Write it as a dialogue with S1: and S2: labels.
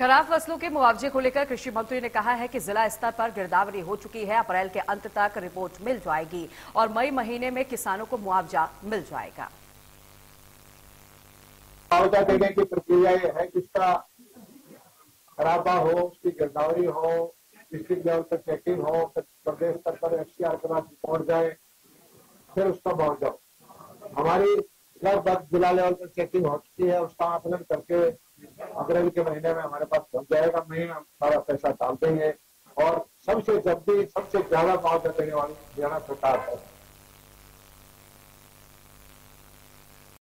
S1: खराब फ़सलों के मुआवजे को लेकर कृषि मंत्री ने कहा है कि जिला स्तर पर गिरदावरी हो चुकी है। अप्रैल के अंत तक रिपोर्ट मिल जाएगी और मई महीने में किसानों को मुआवजा मिल जाएगा।
S2: मुआवजा देने की प्रक्रिया ये है कि उसका खराबा हो उसकी गिरदावरी हो डिस्ट्रिक्ट लेवल पर चेकिंग हो प्रदेश स्तर पर एफ़ सी आर के पास पहुँच जाए, फिर उसका मुआवजा हमारी लगभग जिला लेवल पर चेकिंग हो चुकी है, उसका आकलन करके अप्रैल के महीने में हमारे पास पहुँच जाएगा। मई हम सारा पैसा डाल देंगे। और सबसे जल्दी, सबसे ज़्यादा मुआवजा देने वाली हरियाणा सरकार है।